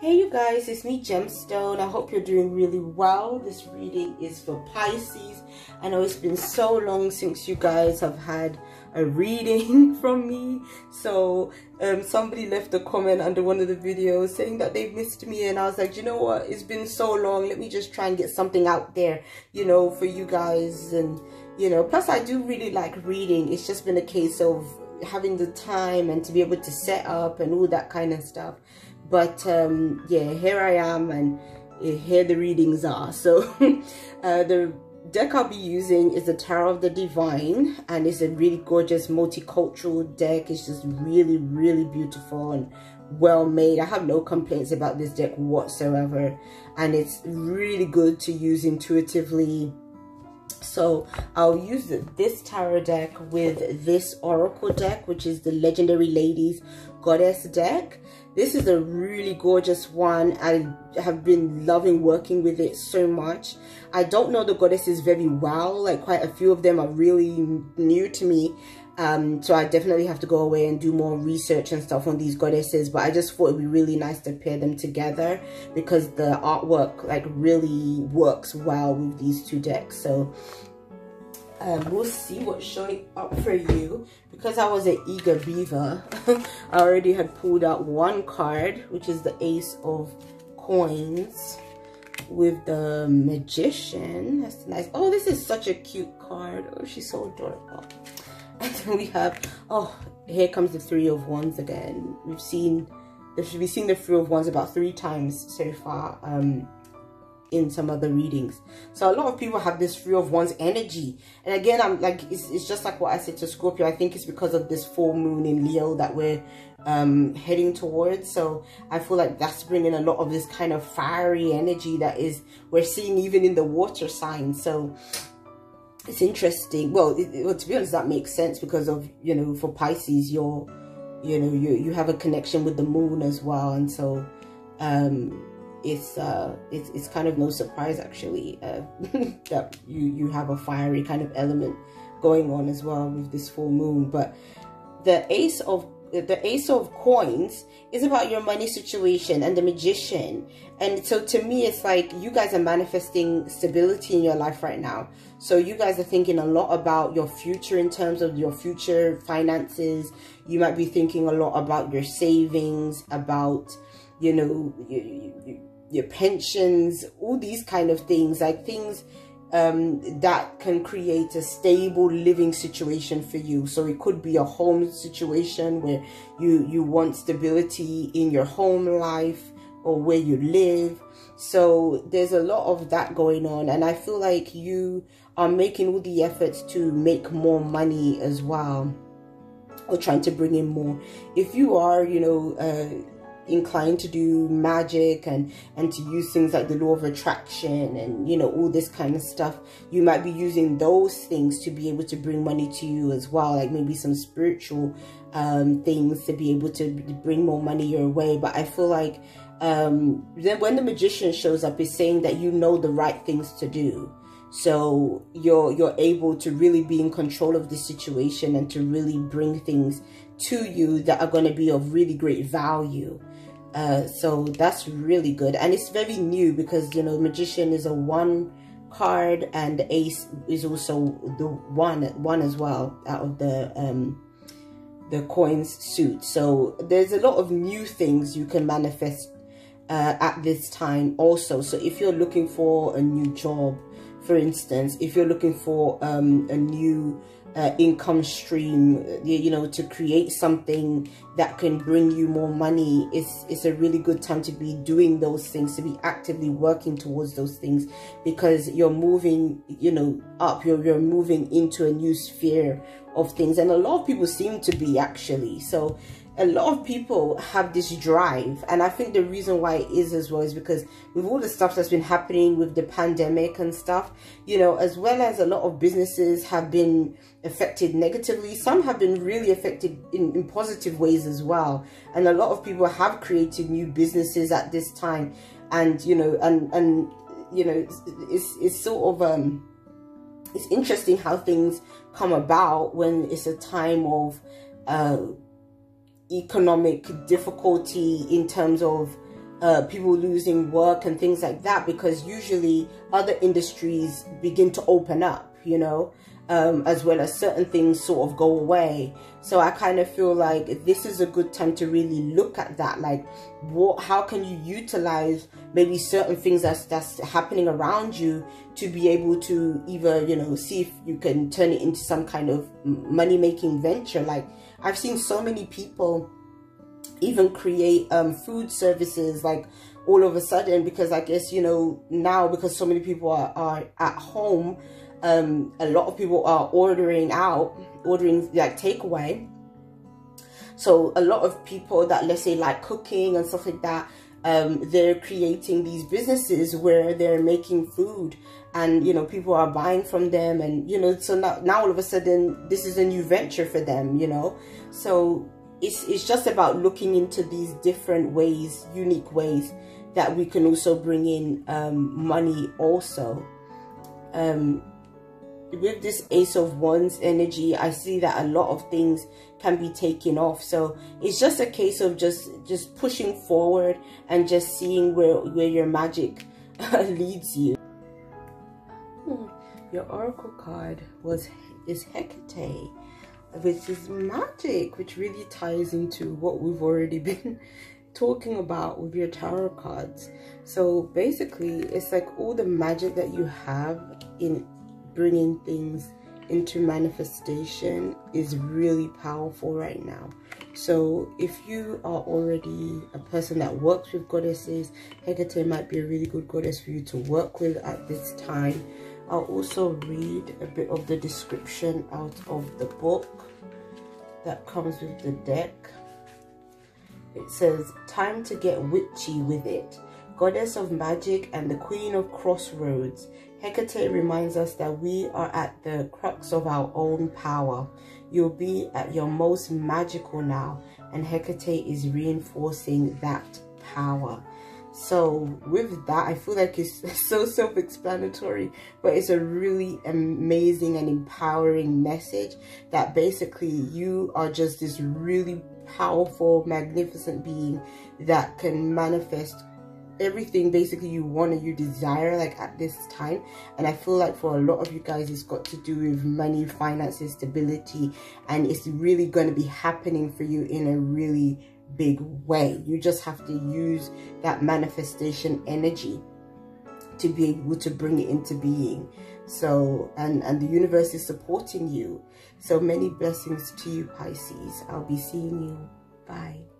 Hey you guys, it's me Jemstone. I hope you're doing really well. This reading is for Pisces. I know it's been so long since you guys have had a reading from me. So um, somebody left a comment under one of the videos saying that they missed me and I was like, you know what, it's been so long. Let me just try and get something out there, you know, for you guys. And, you know, plus I do really like reading. It's just been a case of having the time and to be able to set up and all that kind of stuff. But um, yeah here I am and here the readings are. So uh, the deck I'll be using is the Tarot of the Divine and it's a really gorgeous multicultural deck. It's just really really beautiful and well made. I have no complaints about this deck whatsoever. And it's really good to use intuitively so I'll use this tarot deck with this oracle deck which is the legendary ladies goddess deck. This is a really gorgeous one. I have been loving working with it so much. I don't know the goddesses very well. Like quite a few of them are really new to me um, so I definitely have to go away and do more research and stuff on these goddesses. But I just thought it'd be really nice to pair them together because the artwork like really works well with these two decks. So um, we'll see what's showing up for you. Because I was an eager beaver, I already had pulled out one card, which is the Ace of Coins with the Magician. That's nice. Oh, this is such a cute card. Oh, she's so adorable. We have, oh, here comes the Three of Wands again. We've seen, we've seen the Three of Wands about three times so far. Um, in some other readings. So a lot of people have this Three of Wands energy. And again, I'm like, it's, it's just like what I said to Scorpio. I think it's because of this full moon in Leo that we're um, heading towards. So I feel like that's bringing a lot of this kind of fiery energy that is, we're seeing even in the water signs. So it's interesting. Well, it, well, to be honest, that makes sense because of, you know, for Pisces, you're, you know, you, you have a connection with the moon as well. And so, um, it's uh it's, it's kind of no surprise actually uh, that you you have a fiery kind of element going on as well with this full moon but the ace of the ace of coins is about your money situation and the magician. And so to me it's like you guys are manifesting stability in your life right now. So you guys are thinking a lot about your future in terms of your future finances. You might be thinking a lot about your savings about you know you, you, your pensions, all these kind of things, like things um, that can create a stable living situation for you. So it could be a home situation where you, you want stability in your home life or where you live. So there's a lot of that going on. And I feel like you are making all the efforts to make more money as well or trying to bring in more. If you are, you know, uh, inclined to do magic and and to use things like the law of attraction and you know all this kind of stuff you might be using those things to be able to bring money to you as well like maybe some spiritual um things to be able to bring more money your way. But i feel like um then when the magician shows up is saying that you know the right things to do so you're you're able to really be in control of the situation and to really bring things to you that are going to be of really great value uh, so that's really good. And it's very new because, you know, Magician is a one card and Ace is also the one, one as well out of the, um, the coins suit. So there's a lot of new things you can manifest uh, at this time also. So if you're looking for a new job, for instance, if you're looking for um, a new uh, income stream, you know, to create something that can bring you more money, it's, it's a really good time to be doing those things, to be actively working towards those things because you're moving, you know, up, you're, you're moving into a new sphere of things. And a lot of people seem to be actually. So a lot of people have this drive and i think the reason why it is as well is because with all the stuff that's been happening with the pandemic and stuff you know as well as a lot of businesses have been affected negatively some have been really affected in, in positive ways as well. And a lot of people have created new businesses at this time and you know and and you know it's it's sort of um it's interesting how things come about when it's a time of uh economic difficulty in terms of uh, people losing work and things like that because usually other industries begin to open up, you know, um, as well as certain things sort of go away. So I kind of feel like this is a good time to really look at that. Like, what? How can you utilize maybe certain things that's that's happening around you to be able to either you know see if you can turn it into some kind of money making venture? Like I've seen so many people even create um, food services like all of a sudden because I guess you know now because so many people are, are at home um, a lot of people are ordering out, ordering like takeaway. So a lot of people that let's say like cooking and stuff like that, um, they're creating these businesses where they're making food and you know people are buying from them and you know so now, now all of a sudden this is a new venture for them you know? So it's it's just about looking into these different ways unique ways that we can also bring in um, money also. Um, with this ace of wands energy i see that a lot of things can be taken off. So it's just a case of just just pushing forward and just seeing where where your magic leads you. Hmm. your oracle card was is hecate which is magic which really ties into what we've already been talking about with your tarot cards. So basically it's like all the magic that you have in bringing things into manifestation is really powerful right now. So if you are already a person that works with goddesses, Hecate might be a really good goddess for you to work with at this time. I'll also read a bit of the description out of the book that comes with the deck. It says, time to get witchy with it. Goddess of magic and the queen of crossroads, Hecate reminds us that we are at the crux of our own power. You'll be at your most magical now, and Hecate is reinforcing that power. So with that, I feel like it's so self-explanatory, but it's a really amazing and empowering message that basically you are just this really powerful, magnificent being that can manifest everything basically you want and you desire like at this time. And i feel like for a lot of you guys it's got to do with money finances stability and it's really going to be happening for you in a really big way. You just have to use that manifestation energy to be able to bring it into being. So and and the universe is supporting you. So many blessings to you pisces. I'll be seeing you. Bye